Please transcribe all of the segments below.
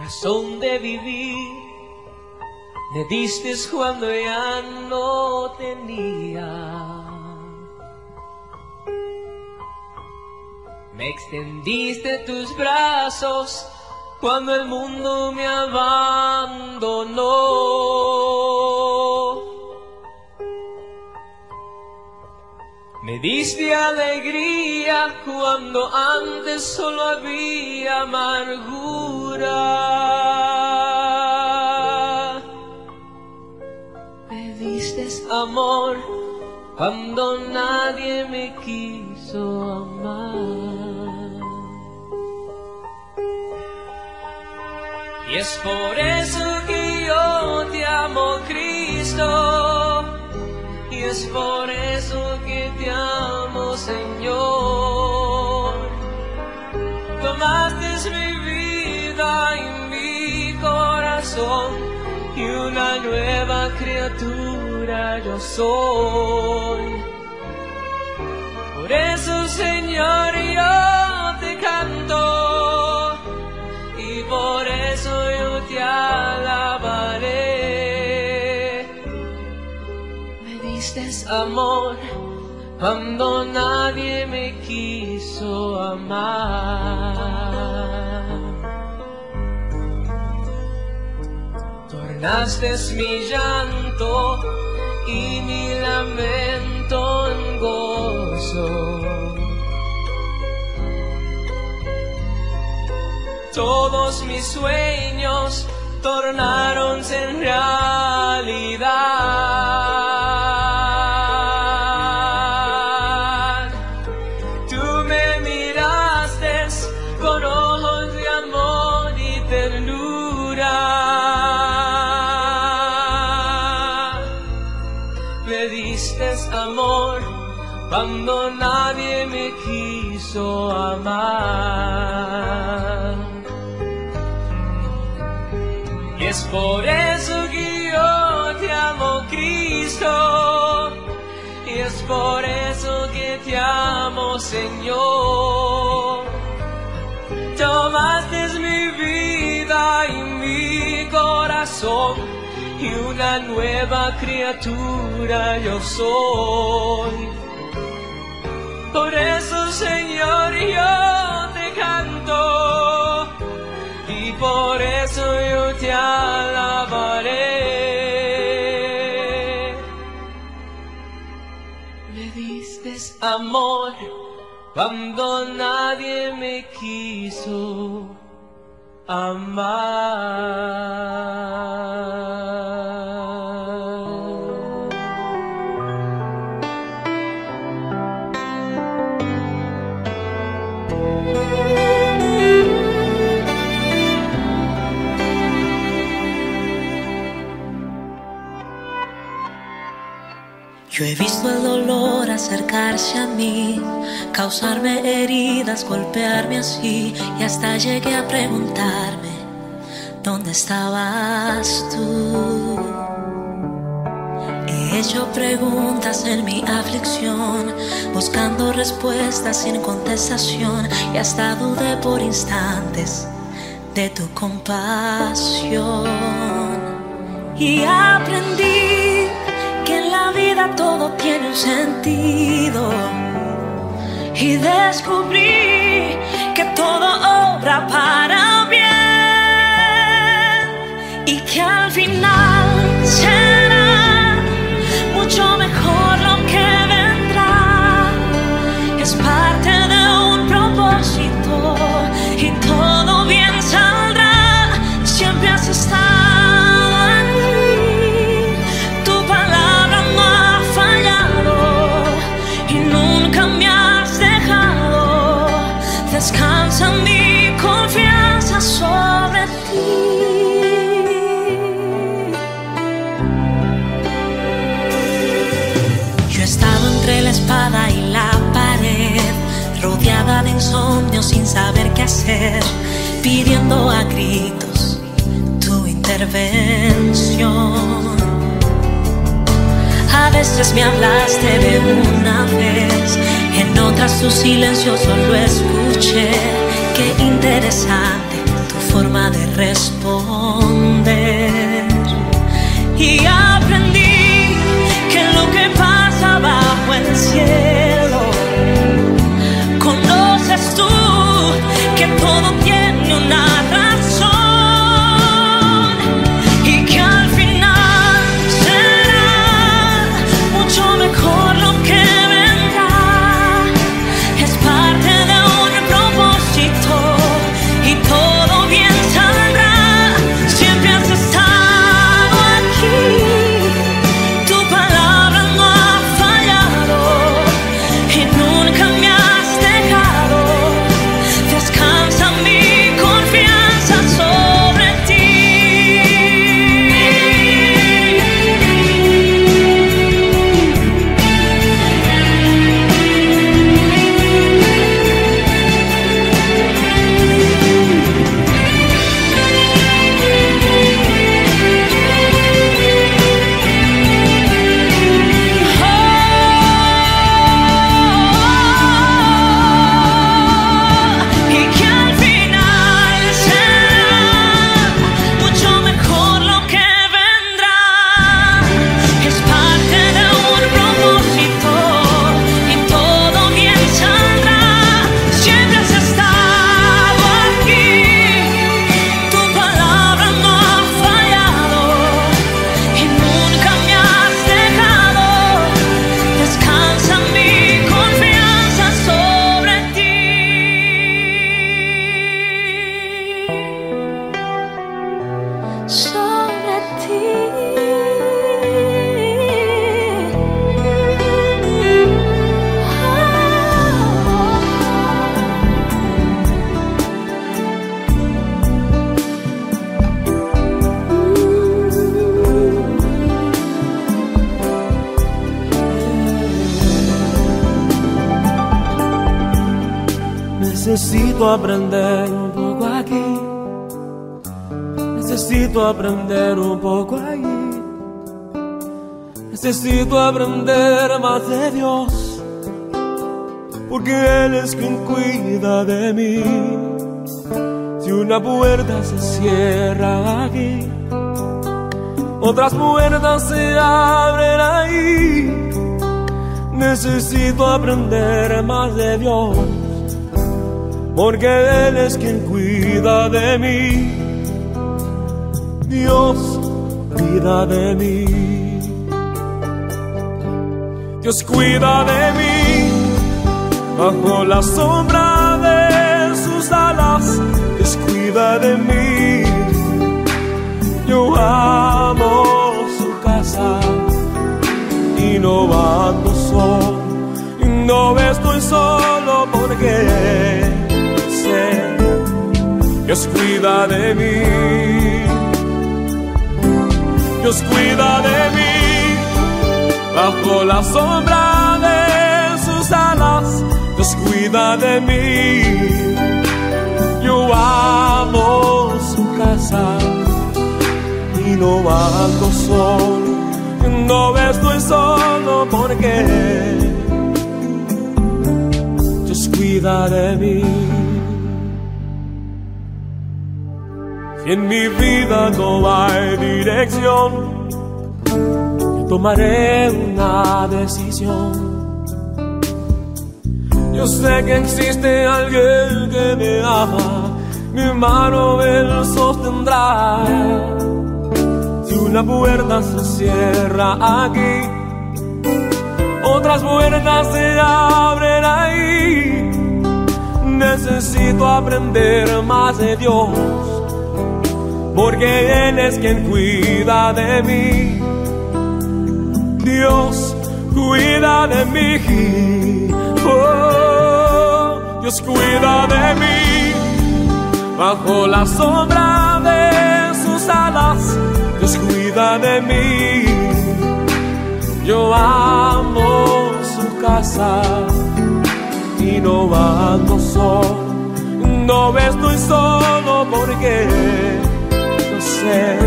razón de vivir. Me diste cuando ya no tenía. Me extendiste tus brazos cuando el mundo me abandonó. Me diste alegría cuando antes solo había amargura. Me diste amor cuando nadie me quiso amar. Y es por eso que yo te amo, Cristo. Y es por eso que te amo, Señor. Tomaste mi vida y mi corazón y una nueva criatura yo soy. Por eso, Señor, yo te canto y por eso yo te alabaré. Me diste amor cuando nadie me quiso amar. Tornaste mi llanto y mi lamento en gozo. Todos mis sueños tornaronse en realidad. Me diste amor cuando nadie me quiso amar. Y es por eso que yo te amo, Cristo. Y es por eso que te amo, Señor. Tomaste mi vida y mi corazón. Y una nueva criatura yo soy. Por eso, Señor, yo te canto y por eso yo te alabaré. Me diste amor cuando nadie me quiso amar. Yo he visto el dolor acercarse a mí, causarme heridas, golpearme así, y hasta llegué a preguntarme, ¿dónde estabas tú? He hecho preguntas en mi aflicción, buscando respuestas sin contestación, y hasta dudé por instantes de tu compasión. Y aprendí vida todo tiene un sentido. Y descubrí que todo obra para bien. Y que al final tu silencio solo escuché. Qué interesante tu forma de responder. Y Necesito aprender más de Dios. Porque Él es quien cuida de mí. Si una puerta se cierra aquí, otras puertas se abren ahí. Necesito aprender más de Dios porque Él es quien cuida de mí. Dios cuida de mí. Dios cuida de mí bajo la sombra de sus alas. Dios cuida de mí. Yo amo su casa y no ando solo. Y no estoy solo porque sé Dios cuida de mí. Dios cuida de mí bajo la sombra de sus alas. Dios cuida de mí. Yo amo su casa y no ando solo. No estoy solo porque Dios cuida de mí. En mi vida no hay dirección, tomaré una decisión. Yo sé que existe alguien que me ama, mi mano él sostendrá. Si una puerta se cierra aquí, otras puertas se abren ahí. Necesito aprender más de Dios, porque Él es quien cuida de mí. Dios cuida de mí. Oh, Dios cuida de mí. Bajo la sombra de sus alas, Dios cuida de mí. Yo amo su casa y no ando solo. No estoy solo porque yo sé,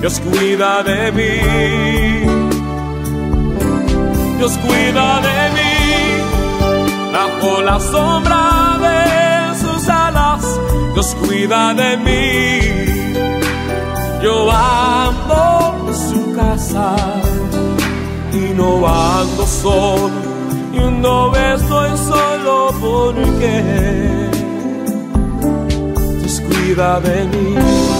Dios cuida de mí. Dios cuida de mí bajo la sombra de sus alas. Dios cuida de mí. Yo amo su casa y no ando solo y no estoy solo porque Dios cuida de mí.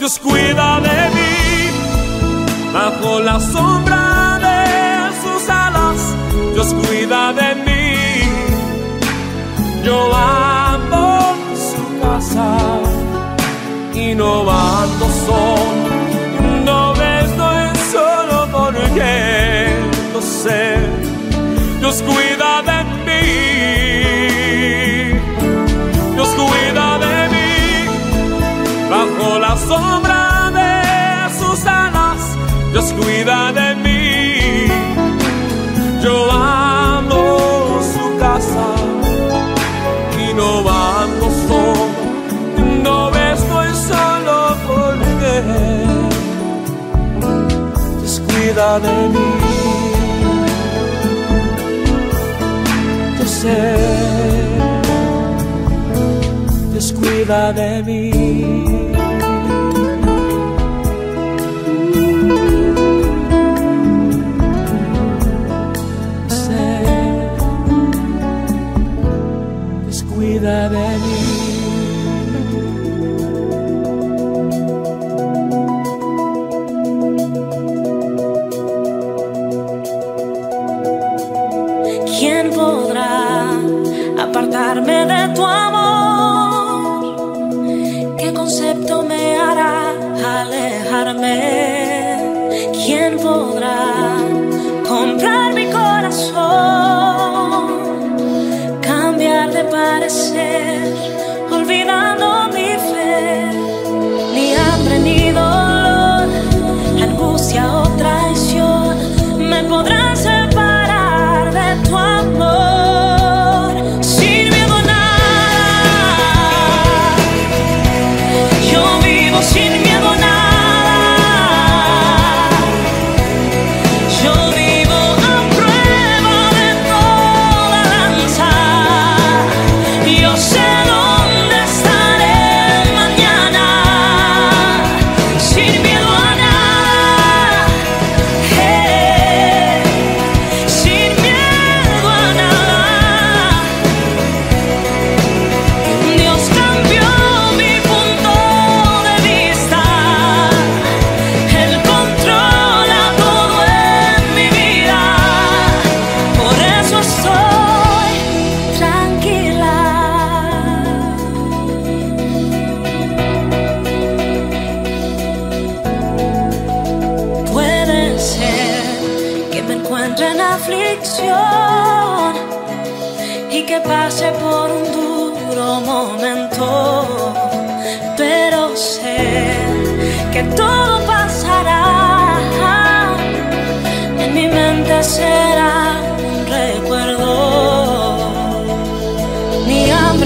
Dios cuida de mí bajo la sombra de sus alas. Dios cuida de mí. Yo amo su casa y no ando solo. No estoy solo porque lo sé. Dios cuida de mí. Dios cuida de mí. Yo amo su casa y no ando solo. No estoy solo porque Dios cuida de mí. Yo sé, Dios cuida de mí.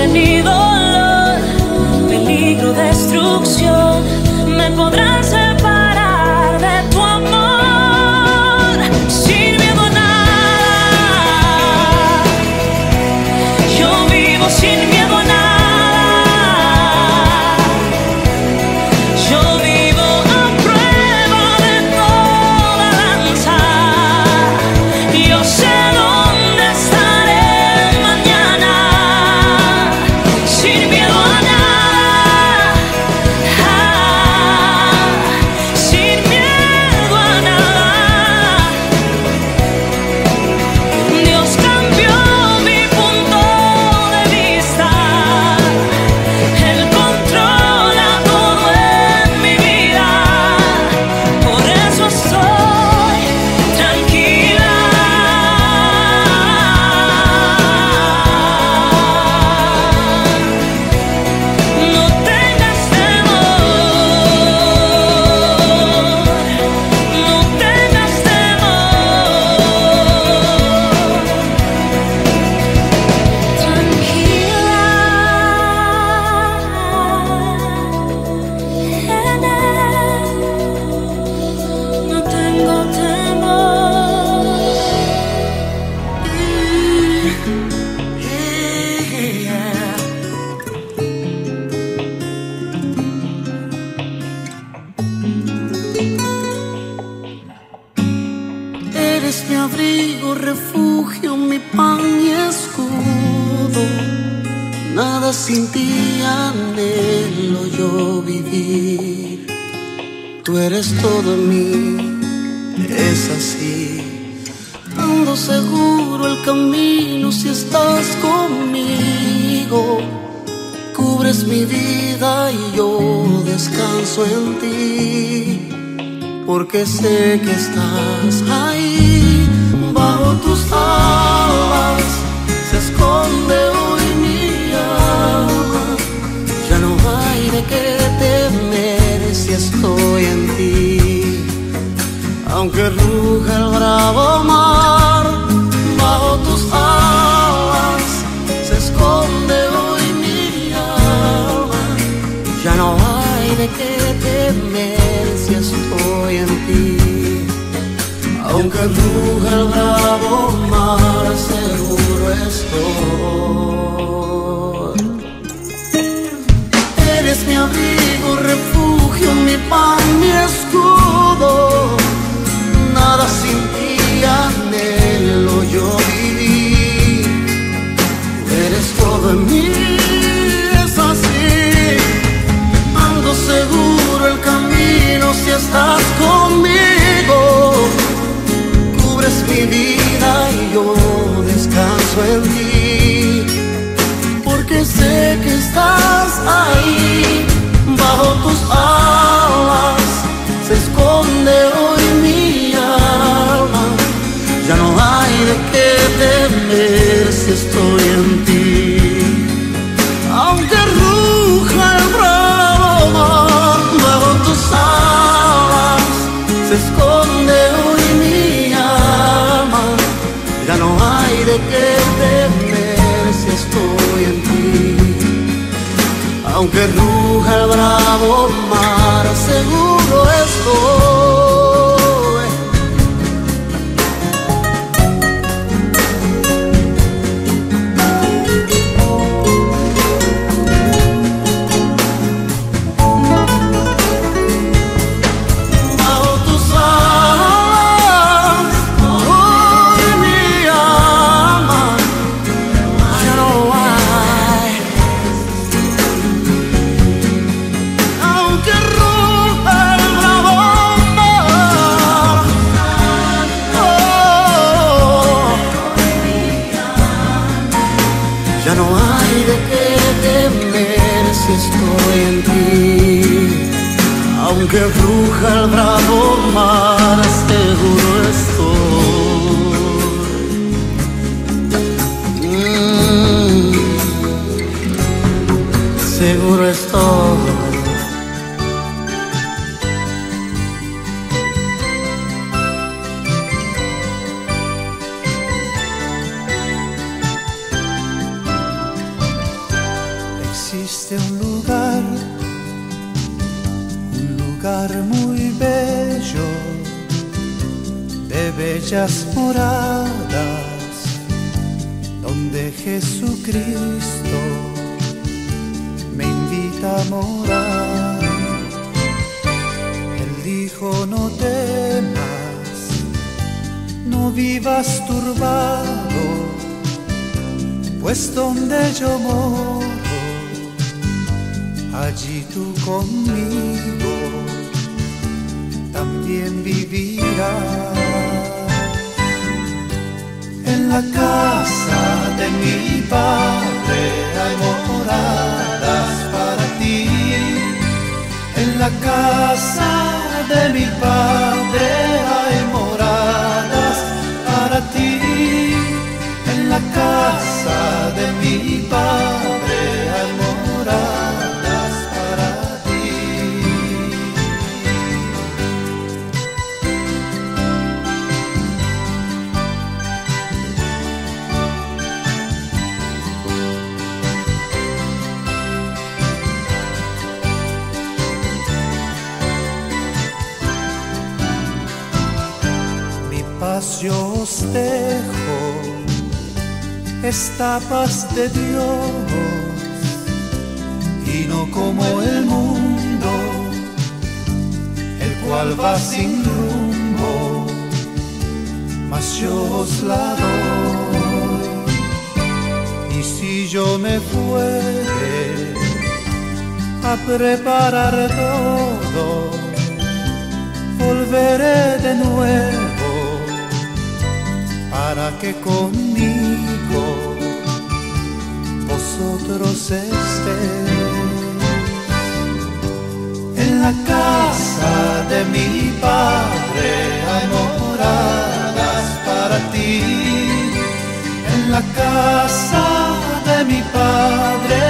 Hambre ni dolor, peligro, destrucción. Me podrán separar Porque sé que estás ahí bajo tus alas. Se esconde hoy mi alma. Ya no hay de qué temer si estoy en ti. Aunque ruja el bravo mar, Aunque ruja el bravo mar, seguro estoy. Eres mi abrigo, refugio, mi pan, mi escudo. Nada sin ti anhelo yo vivir. Eres todo en mí, es así. Ando seguro el camino si estás conmigo. Jesucristo me invita a morar. Él dijo, no temas, no vivas turbado, pues donde yo moro, allí tú conmigo también vivirás. En la casa de mi padre hay moradas para ti. En la casa de mi padre hay moradas para ti. En la casa de mi padre hay moradas yo os dejo, esta paz de Dios, y no como el mundo, el cual va sin rumbo, mas yo os la doy. Y si yo me fuere a preparar todo, volveré de nuevo para que conmigo vosotros estéis. En la casa de mi Padre hay moradas para ti. En la casa de mi Padre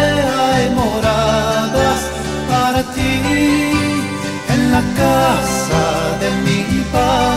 hay moradas para ti. En la casa de mi Padre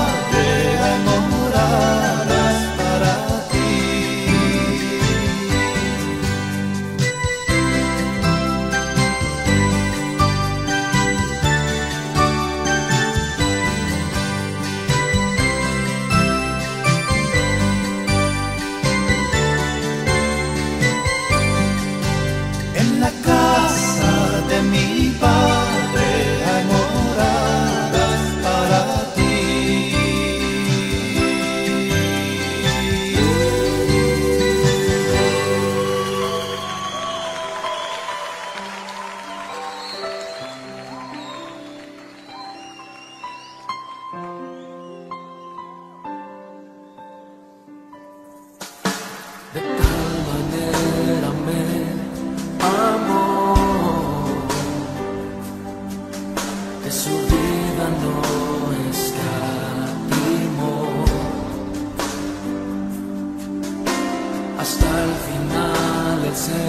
se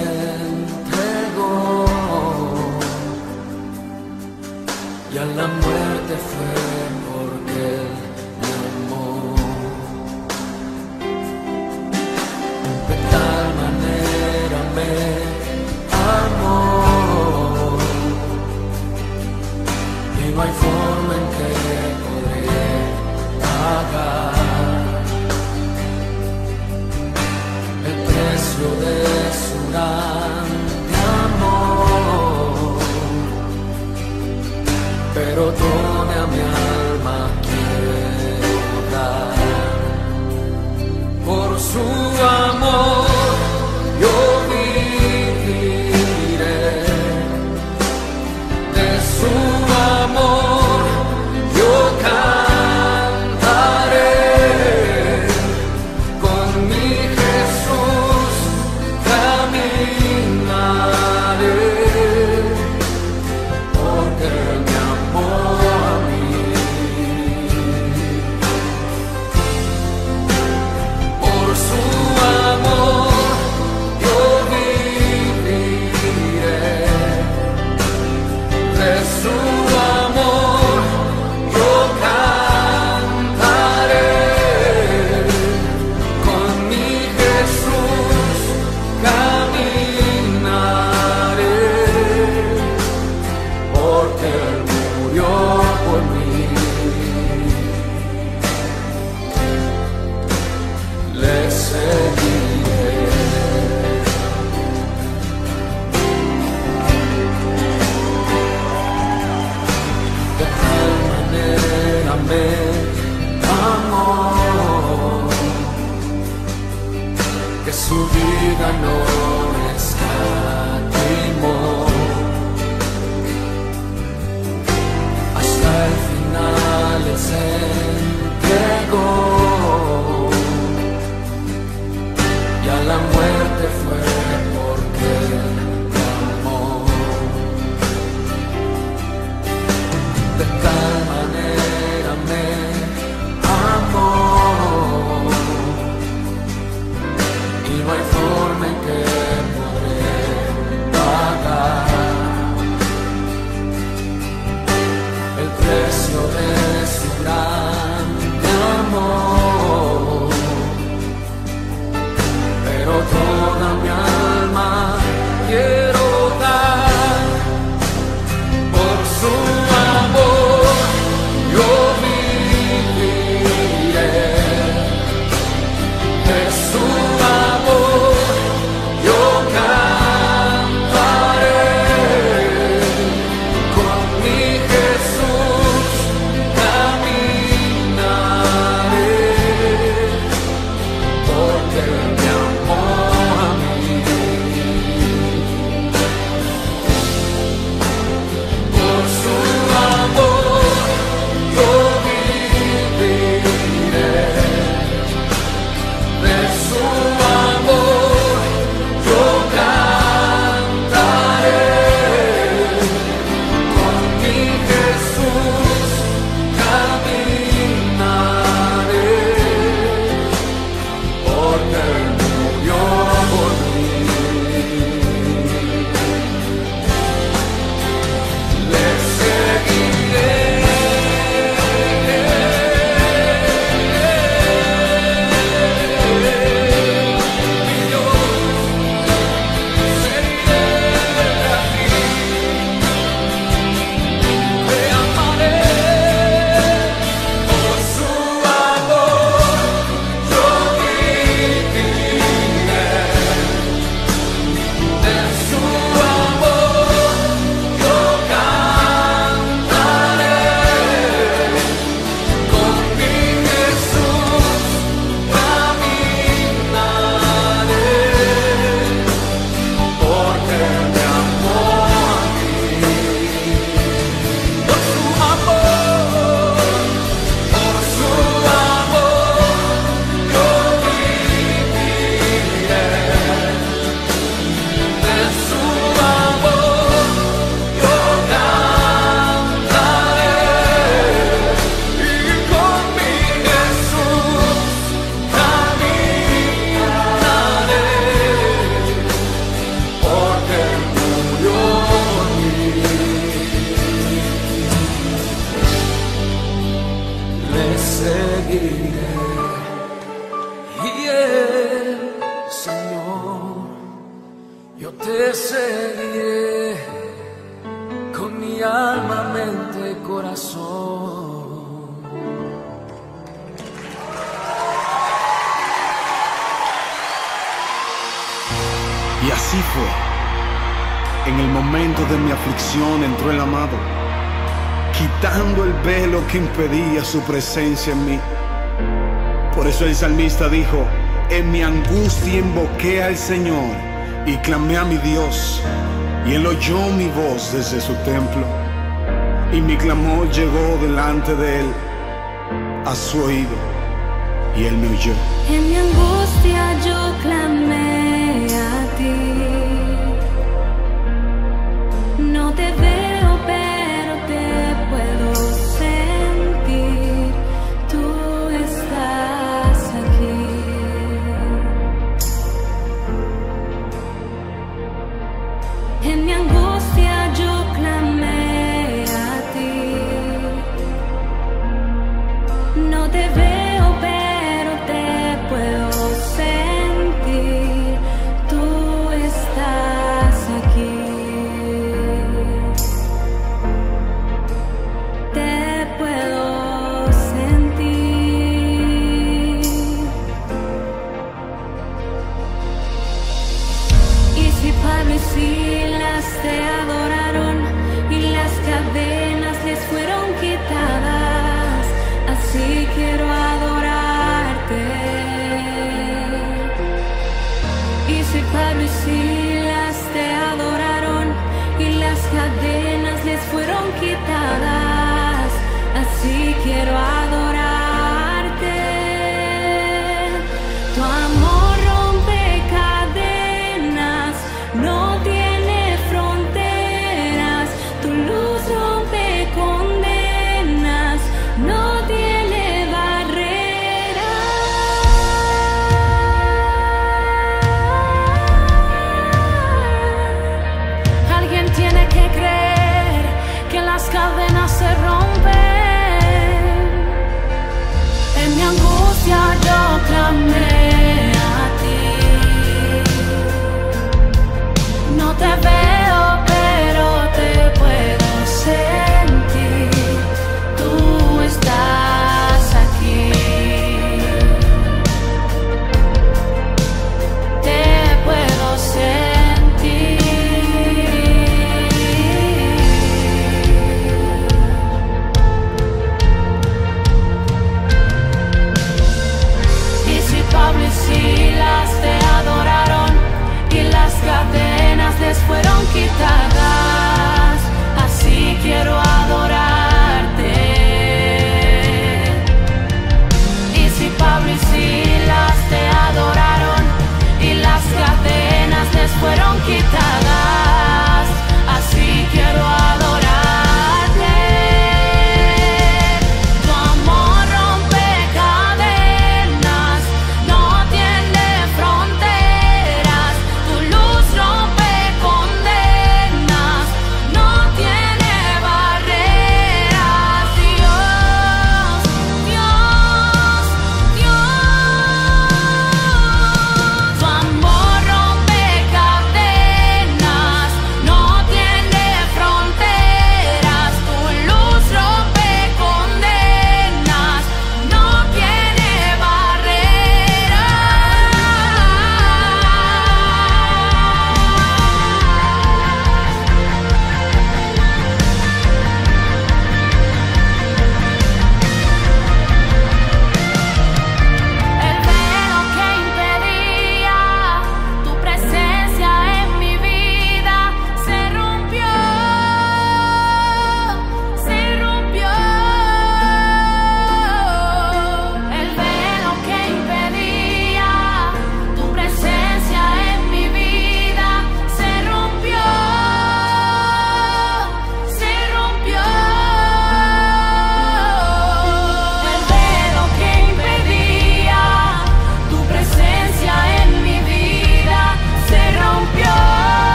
entregó y a la muerte fue. Te seguiré con mi alma, mente, corazón. Y así fue. En el momento de mi aflicción entró el amado, quitando el velo que impedía su presencia en mí. Por eso el salmista dijo, en mi angustia invoqué al Señor y clamé a mi Dios, y él oyó mi voz desde su templo, y mi clamor llegó delante de él a su oído, y él me oyó. En mi angustia yo clamé